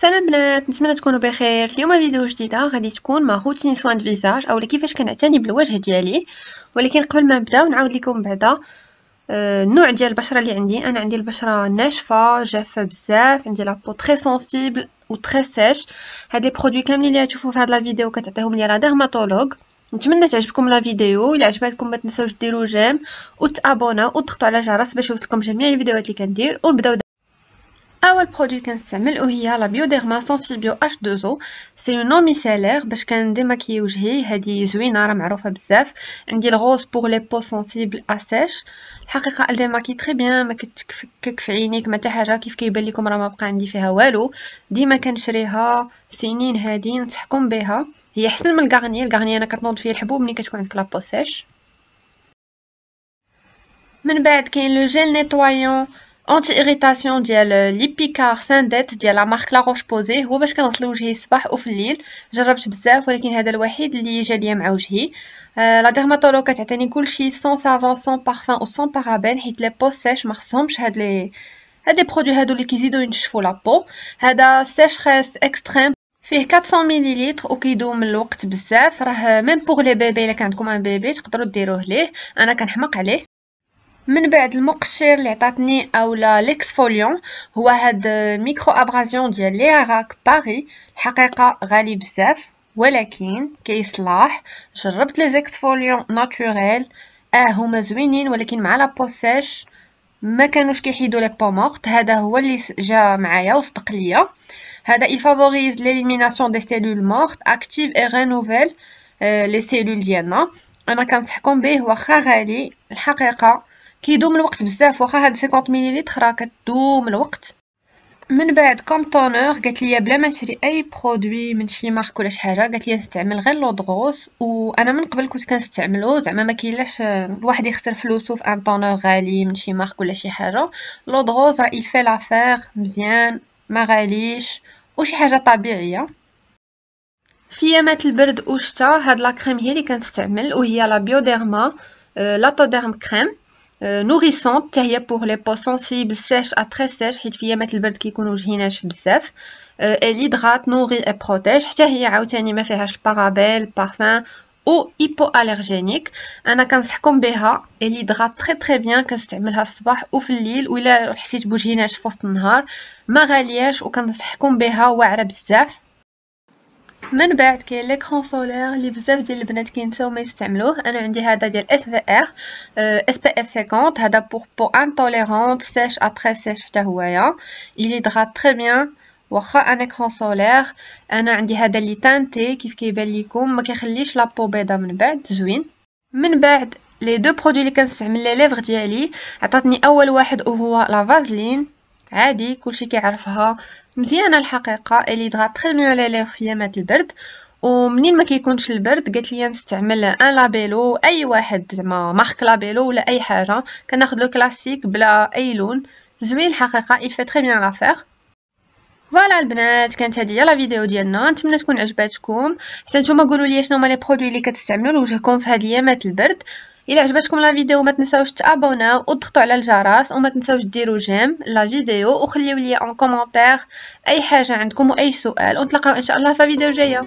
سلام بنات نتمنى تكونوا بخير اليوم فيديو جديده غادي تكون مع روتين soin visage أو كيفاش كنعتني بالوجه ديالي ولكن قبل ما نبداو نعاود لكم بعدا النوع ديال البشره اللي عندي أنا عندي البشره ناشفه جافه بزاف عندي la peau très sensible و très sèche هاد les produits كاملين اللي تشوفوا في هاد la vidéo كتعطيهم لي la dermatologue نتمنى تعجبكم la vidéo الا عجبتكم ما تنساوش ديروا j'aime وتابوناو وتضغطوا على الجرس باش يوصلكم جميع الفيديوهات اللي كندير ونبداو أول produit كنستعمل وهي la Bioderma Sensibio H2O solution micellaire باش كن démaquille وجهي هذه زوينة راه معروفة بزاف. عندي la rose pour les peaux sensibles et sèches الحقيقة ال démaquille très bien ما كتكفك في عينيك ما حتى حاجة. كيف كيبان لكم راه ما بقى عندي فيها والو. ديما كنشريها سنين هادي نصحكم بها. هي أحسن من ال Garnier ال Garnier أنا كتنوض فيه الحبوب ملي كتكون عندك la peau sèche من بعد كاين le gel nettoyant anti-irritation ديال Lipikar Syndet ديال la marque La Roche-Posay هو باش كنغسل وجهي الصباح وفي الليل جربت بزاف ولكن هذا الوحيد اللي جا ليا مع وجهي la dermatologue كتعطيني كلشي sans savon sans parfum و sans parabène حيت les peaux sèches ما خصهمش هاد les هاد les produits هادو اللي كيزيدو ينشفوا la peau هذا sécheresse extrême فيه 400 مليلتر وكيدوم الوقت بزاف راه même pour les bébés الا كان عندكم un bébé تقدروا ديروه ليه أنا كنحماق عليه من بعد المقشر اللي عطاتني أولا ليكسفوليون هو هاد ميكرو أبرازيون ديال لي اراك باري. الحقيقة غالي بزاف ولكن كيصلاح جربت لي زيكسفوليون ناتوريل آه هما زوينين ولكن مع لا بوسيش ما كانوش كيحيدوا لي بو مورت هذا هو اللي جا معايا وصدق ليا. هذا يفافوريز ليليميناسيون دي سيلول مورت اكتيف اي رينوفيل les cellules ديالنا. أنا كنصحكم به واخا غالي. الحقيقة كيدوم الوقت بزاف واخا هاد 50 مليلتر راه كدوم الوقت. من بعد comme tonneur قالت لي بلا ما نشري أي produit من شي marque ولا شي حاجة قالت لي نستعمل غير l'eau de rose وأنا من قبل كنت كنستعملو زعما ما كاينلاش الواحد يخسر فلوسو في un tonneur غالي من شي marque ولا شي حاجة. l'eau de rose راه ي fait l'affaire مزيان ما غاليش وشي حاجة طبيعية. في ايامات البرد والشتا هاد لا كريم هي اللي كنستعمل وهي لا بيوديرما لا ديرم كريم نوريسونت حتى هي بوغ لي بو سونسيبل سيش ا تري سيش حيت في ايامات البرد كيكون وجهي ناشف بزاف ليدغات نوري اي بروتيج حتى هي عاوتاني ما فيهاش البارابيل بارفان أو ايبو الرجينيك أنا كنصحكم بها ليدغات تري تري بيان كنستعملها في الصباح وفي الليل ولا حسيت بوجهي ناشف وسط النهار ما غالياش وكنصحكم بها واعره بزاف من بعد كاين ليكرون سولير اللي بزاف ديال البنات كينساو ما يستعملوه. أنا عندي هذا ديال اس في ار اس بي اف 50 هذا بور بو انتوليرونت سيش ابري سيش حتى هويا يلي دغات تري بيان واخا ان اكرون سولير أنا عندي هذا اللي تانتي كيف كيبان لكم ما كيخليش لابو بيضة من بعد. زوين. من بعد لي دو برودوي اللي كنستعمل لي ليفغ ديالي عطاتني أول واحد وهو لا فازلين عادي كلشي كيعرفها. مزيانه الحقيقة. اللي دغا تري بيان لي ليغ في ايامات البرد. ومنين ما كيكونش البرد قالت لي نستعمل ان لابيلو أي واحد زعما مارك لابيلو ولا أي حاجة. كناخذ لو كلاسيك بلا أي لون. زوين الحقيقة يفي تري بيان لافير فوالا البنات كانت هذه هي لا فيديو ديالنا نتمنى تكون عجباتكم حتى نتوما قولوا لي شنو هما لي برودوي اللي كتستعملوا لوجهكم في هاد ايامات البرد الا عجبتكم la vidéo ما تنساوش تابوناو وتضغطوا على الجرس وما تنساوش ديروا j'aime la vidéo وخليو لي un commentaire اي حاجة عندكم واي سؤال ونتلاقاو ان شاء الله في فيديو جاية